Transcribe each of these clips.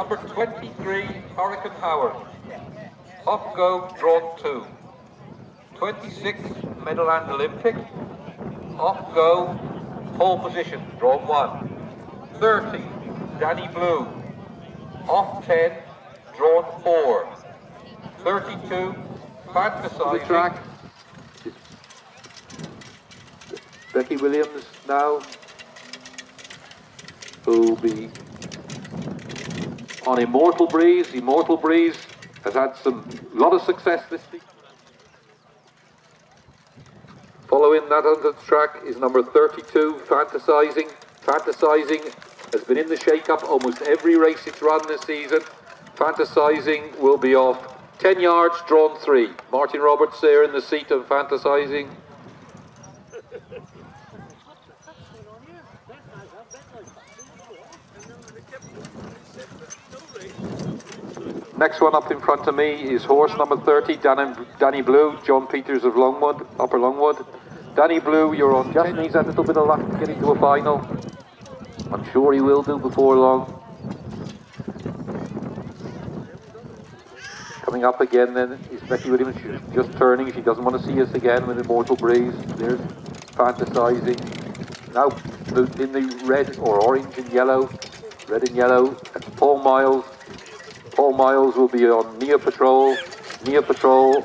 Number 23, Hurricane Howard. Off go, drawn two. 26, Meadowland Olympic. Off go, pole position, drawn one. 30, Danny Blue. Off 10, drawn four. 32, Fantasizing. track. Becky Williams now, who will be on Immortal Breeze. Immortal Breeze has had some lot of success this week. Following that the track is number 32, Fantasizing. Fantasizing has been in the shake-up almost every race it's run this season. Fantasizing will be off 10 yards, drawn three. Martin Roberts there in the seat of Fantasizing. Next one up in front of me is horse number 30, Danny, Danny Blue, John Peters of Longwood, Upper Longwood. Danny Blue, you're on just needs a little bit of luck to get into a final. I'm sure he will do before long. Coming up again then is Becky Williams. She's just turning. She doesn't want to see us again with Immortal Breeze. There's fantasizing. Now in the red or orange and yellow. Red and yellow. That's Paul Miles. Paul Miles will be on near Patrol. near Patrol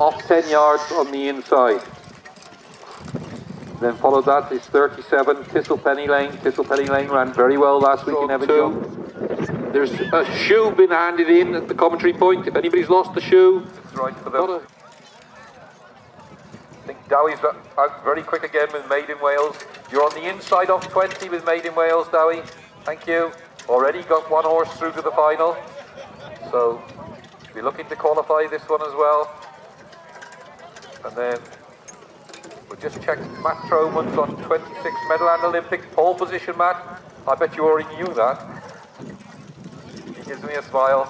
off 10 yards on the inside. Then follow that is 37 Thistle Penny Lane. Thistle Penny Lane ran very well last week in Evan. There's a shoe been handed in at the commentary point. If anybody's lost the shoe, It's right for them. I think Dowie's out very quick again with Made in Wales. You're on the inside off 20 with Made in Wales, Dowie. Thank you. Already got one horse through to the final. So, be looking to qualify this one as well. And then, we'll just check Matt Tromans on 26 Meadowland Olympic pole position, Matt. I bet you already knew that. He gives me a smile.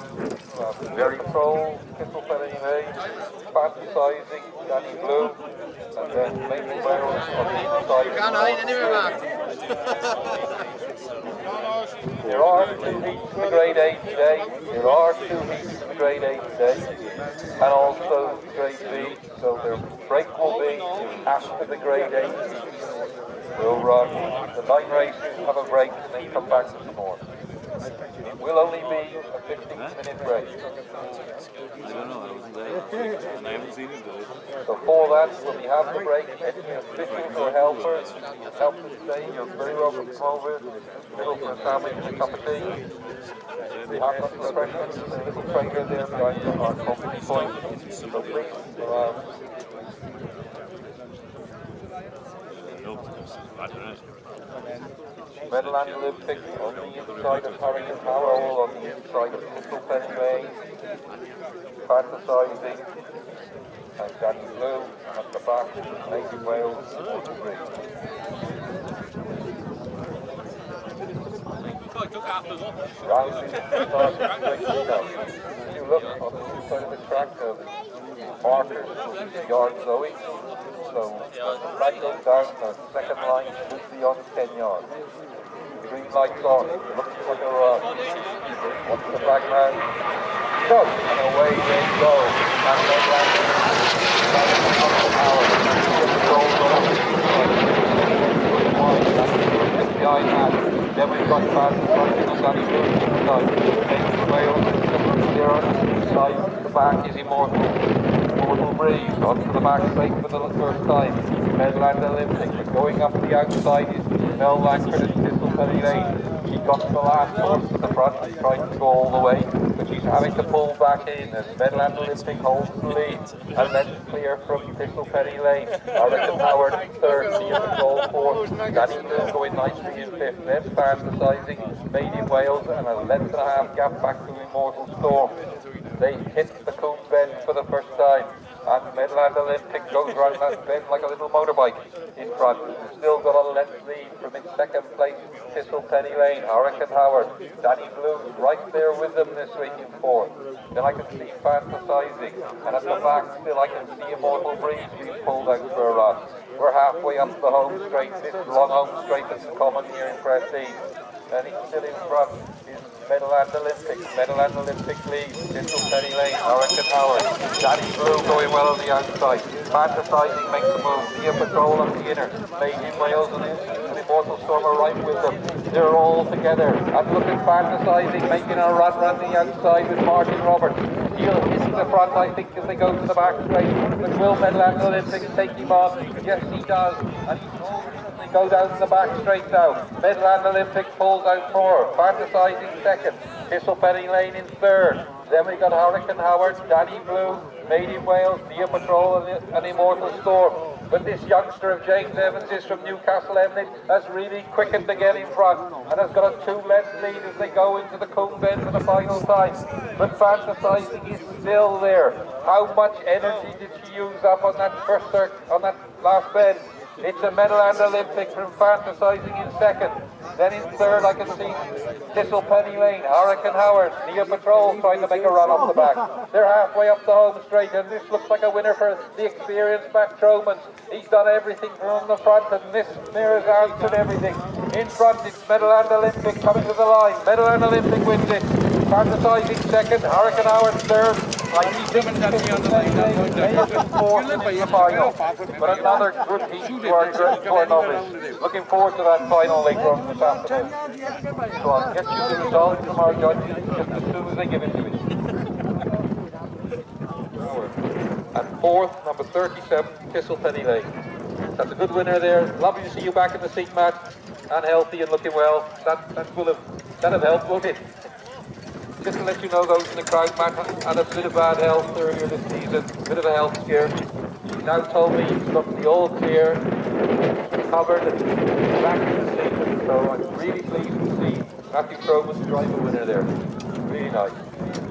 Uh, very pro, Penny Lane, fantasizing, Danny Blue, and then Maple Wales on the inside. There are two heats in the grade A today. There are two heats in the grade A today, and also the grade B. So their break will be after the grade A. We'll run the nine races, have a break, and then come back for the more. It will only be a 15 minute break. I don't know, I wasn't there. And I haven't seen it for that, when we have the break, any officials or helpers, help us stay, you're very welcome to come over, middle for a and a cup of tea. We have got refreshments, a little trainer there behind our coffee point, so please, uh, I don't know. Meadowland Olympic on the inside of Power, all on the inside of Penny Lane, fantasizing, and Danny Blue, at the back, Native Wales, Water Green. Rousing starts great stuff. If you look on the inside of the track, the markers, yard Zoe, so the flag goes down, the second line should be on 10 yards green lights on, looking for the run. What's the flag man? Go! And away they go. And they land. Then we've got fans running on that side. Makes the rail, zero, side, the back is immortal. Immortal breeze, onto the back straight for the first time. Medlander lifting, going up the outside is Mel Lankford 38. He got to the last one to the front and tried to go all the way, but he's having to pull back in as Meadowland Olympic holds the lead. And then clear from Thistle Penny Lane. Hurricane Howard third, he the goal fourth. Danny Lilko going nicely in fifth. Then fantasizing, made in Wales, and a length and a half gap back to Immortal Storm. They hit the Coombe Bend for the first time. And Meadowland Olympic goes round that bend like a little motorbike in front. Still got a left lead from its second place, Thistle Penny Lane, Hurricane Howard, Danny Blue right there with them this week in fourth. Then I can see Fantasizing, and at the back still I can see Immortal Breeze being pulled out for a run. We're halfway up the home straight, this long home straight that's common here in Presteigne. And he's still in front. Is Meadowland Olympic, Meadowland Olympic lead, Thistle Penny Lane, Hurricane Howard, Danny Blue going well on the outside, fantasizing makes the move, Nia Patrol on the inner, Made in Wales and and Immortal Storm are right with them. They're all together, and looking fantasizing, making a run round the outside with Martin Roberts. He'll hit the front, I think, as they go to the back straight. But will Meadowland Olympic take him on? Yes, he does. Go down the back straight now. Meadowland Olympic pulls out four. Fantasizing second. Thistle Penny Lane in third. Then we got Hurricane Howard, Danny Blue, Made in Wales, Dia Patrol, and, and Immortal Storm. But this youngster of James Evans is from Newcastle Emlyn has really quickened to get in front and has got a two-length lead as they go into the Coombe Bend for the final time. But fantasizing is still there. How much energy did she use up on that first circ- on that last bend? It's a Meadowland Olympic from fantasizing in second. Then in third, I can see Thistle Penny Lane, Hurricane Howard, Nia Patrol trying to make a run off the back. They're halfway up the home straight, and this looks like a winner for the experienced Matt Tromans. He's done everything from the front, and this mirrors answered everything. In front, it's Meadowland Olympic coming to the line. Meadowland Olympic wins it. Fantasizing second, Hurricane Howard third. I fourth in the final. But another good heat for for novice. Looking forward to that final later on this afternoon. So I'll get you the results from our judges just as soon as they give it to me. At fourth, number 37, Thistle Penny Lane. That's a good winner there. Lovely to see you back in the seat, Matt, and healthy and looking well. That that will have that have helped, won't it? Just to let you know, those in the crowd, Matt had a bit of bad health earlier this season, a bit of a health scare. He now told me he's got the all clear, covered, and back in the season. So I'm really pleased to see Matthew Tromans drive a winner there. Really nice.